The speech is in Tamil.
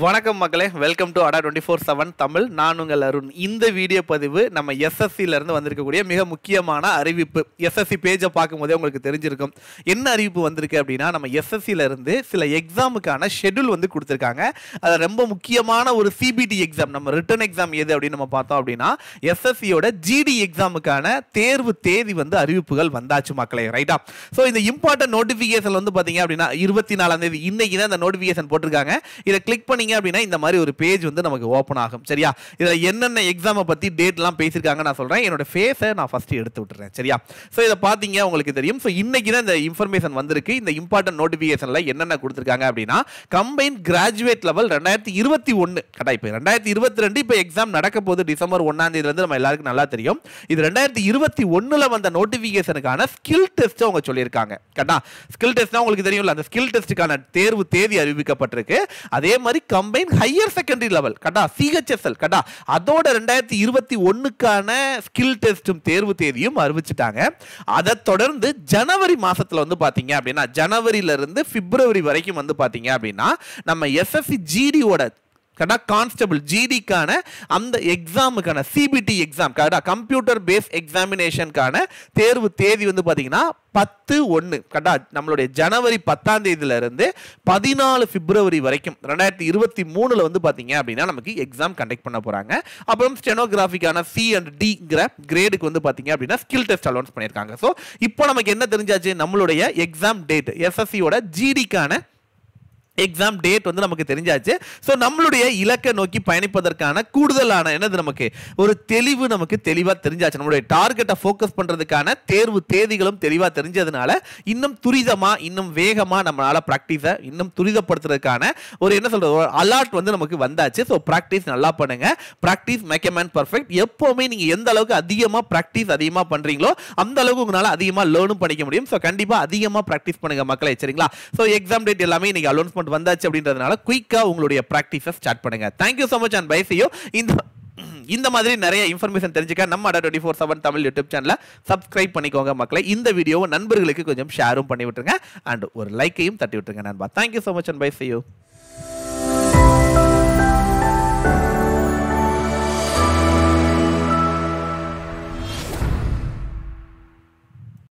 வணக்கம் மக்களே welcome to Adda twenty four seven Tamil. நான் உங்கள் அருண். இந்த வீடியோ பதிவு நம்ம எஸ்எஸ்சியிலேருந்து வந்திருக்கக்கூடிய மிக முக்கியமான அறிவிப்பு. எஸ்எஸ்சி பேஜை பார்க்கும்போதே உங்களுக்கு தெரிஞ்சிருக்கும். என்ன அறிவிப்பு வந்திருக்கு அப்படின்னா நம்ம எஸ்எஸ்சியிலேருந்து சில எக்ஸாமுக்கான ஷெட்யூல் வந்து கொடுத்துருக்காங்க. அது ரொம்ப முக்கியமான ஒரு சிபிடி எக்ஸாம் நம்ம ரிட்டன் எக்ஸாம் எது அப்படின்னு நம்ம பார்த்தோம் அப்படின்னா எஸ்எஸ்சியோட ஜிடி எக்ஸாமுக்கான தேர்வு தேதி வந்து அறிவிப்புகள் வந்தாச்சு மக்களே ரைட்டா ஸோ இந்த இம்பார்ட்டன்ட் நோட்டிஃபிகேஷன் வந்து பார்த்தீங்க அப்படின்னா இருபத்தி நாலாம் தேதி. இன்னைக்கு தான் இந்த நோட்டிஃபிகேஷன் போட்டிருக்காங்க. இதை கிளிக் பண்ணீங்க அப்படின்னா இந்த மாதிரி ஒரு பேஜ் வந்து நமக்கு ஓப்பன் ஆகும். சரியா? இதில் என்னென்ன எக்ஸாமை பற்றி டேட்லாம் பேசியிருக்காங்க நான் சொல்கிறேன் என்னோட ஃபேஸை நான் ஃபஸ்ட்டு எடுத்து விட்டுறேன். சரியா? ஸோ இதை பார்த்தீங்க உங்களுக்கு தெரியும். ஸோ இன்றைக்கி தான் இந்த இன்ஃபர்மேஷன் வந்திருக்கு. இந்த இம்பார்ட்டன்ட் நோட்டிஃபிகேஷனில் என்னென்ன கொடுத்துருக்காங்க அப்படின்னா கம்பைன் கிராஜுவேட் லெவல் ரெண்டாயிரத்தி இருபத்தி ஒன்று கடா இப்போ ரெண்டாயிரத்தி இருபத்தி ரெண்டு இப்போ எக்ஸாம் நடக்க போகுது டிசம்பர் ஒன்றாம் தேதியிலேருந்து நம்ம எல்லாருக்கும் நல்லா தெரியும். இது ரெண்டாயிரத்தி இருபத்தி ஒன்றில் வந்த நோட்டிஃபிகேஷனுக்கான ஸ்கில் டெஸ்ட்டை அவங்க சொல்லியிருக்காங்க. கரெக்டா? ஸ்கில் டெஸ்ட்னா உங்களுக்கு தெரியும்ல அந்த ஸ்கில் டெஸ்ட்டுக்கான தேர்வு தேதி அறிவிக்கப்பட்டிருக்கு. அதே மாதிரி கம்பைன் ஹையர் செகண்டரி லெவல் கட்டா சிஹெச்எஸ்எல் கட்டா. அதோட ரெண்டாயிரத்தி இருபத்தி ஒன்றுக்கான ஸ்கில் டெஸ்ட்டும் தேர்வு தேதியும் அறிவிச்சிட்டாங்க. அதை தொடர்ந்து ஜனவரி மாதத்தில் வந்து பார்த்தீங்க அப்படின்னா ஜனவரியிலிருந்து பிப்ரவரி வரைக்கும் வந்து பார்த்தீங்க அப்படின்னா நம்ம எஸ்எஸ்சி ஜிடியோட கரெக்டாக கான்ஸ்டபிள் ஜிடிக்கான அந்த எக்ஸாமுக்கான சிபிடி எக்ஸாம் கரெக்டாக கம்ப்யூட்டர் பேஸ் எக்ஸாமினேஷனுக்கான தேர்வு தேதி வந்து பார்த்தீங்கன்னா பத்து ஒன்று கரெக்டாக நம்மளுடைய ஜனவரி பத்தாம் தேதியிலிருந்து பதினாலு பிப்ரவரி வரைக்கும் ரெண்டாயிரத்தி இருபத்தி மூணில் வந்து பார்த்தீங்க அப்படின்னா நமக்கு எக்ஸாம் கண்டக்ட் பண்ண போகிறாங்க அப்புறம் ஸ்டெனோகிராஃபிக்கான சி அண்ட் டிங்கிற கிரேடுக்கு வந்து பார்த்தீங்க அப்படின்னா ஸ்கில் டெஸ்ட் அலௌன்ஸ் பண்ணியிருக்காங்க. ஸோ இப்போ நமக்கு என்ன தெரிஞ்சாச்சு? நம்மளுடைய எக்ஸாம் டேட் எஸ்எஸ்சியோட ஜிடிக்கான எக்ஸாம் டேட் வந்து நமக்கு தெரிஞ்சாச்சு. ஸோ நம்மளுடைய இலக்கை நோக்கி பயணிப்பதற்கான கூடுதலான என்னது நமக்கு? ஒரு தெளிவு நமக்கு தெளிவாக தெரிஞ்சாச்சு. நம்மளுடைய டார்கெட்டை ஃபோக்கஸ் பண்ணுறதுக்கான தேர்வு தேதிகளும் தெளிவாக தெரிஞ்சதுனால இன்னும் துரிதமாக இன்னும் வேகமாக நம்மளால் ப்ராக்டிஸை இன்னும் துரிதப்படுத்துறதுக்கான ஒரு என்ன சொல்கிறது ஒரு அலர்ட் வந்து நமக்கு வந்தாச்சு. ஸோ ப்ராக்டிஸ் நல்லா பண்ணுங்க. ப்ராக்டிஸ் மேக் மேன் பர்ஃபெக்ட் எப்போவுமே நீங்கள் எந்த அளவுக்கு அதிகமாக ப்ராக்டிஸ் அதிகமாக பண்ணுறீங்களோ அந்த அளவுக்கு உங்களால் அதிகமாக லேர்னும் பண்ணிக்க முடியும். ஸோ கண்டிப்பாக அதிகமாக ப்ராக்டிஸ் பண்ணுங்க மக்களை. சரிங்களா? ஸோ எக்ஸாம் டேட் எல்லாமே இன்னைக்கு அலௌன்ஸ்மெண்ட் வந்தாச்சு அப்படின்றதுனால குயிக்காக உங்களுடைய ப்ராக்டிஸை ஸ்டார்ட் பண்ணுங்க. Thank you so much and bye இந்த இந்த மாதிரி நிறைய இன்ஃபர்மேஷன் தெரிஞ்சுக்க நம்ம Adda twenty four seven Tamil YouTube சேனலை சப்ஸ்கிரைப் பண்ணிக்கோங்க மக்களை. இந்த வீடியோவை நண்பர்களுக்கு கொஞ்சம் ஷேரும் பண்ணி விட்டுருங்க அண்ட் ஒரு லைக்கையும் தட்டி விட்டுருங்க நண்பா thank you so much and bye செய்யோ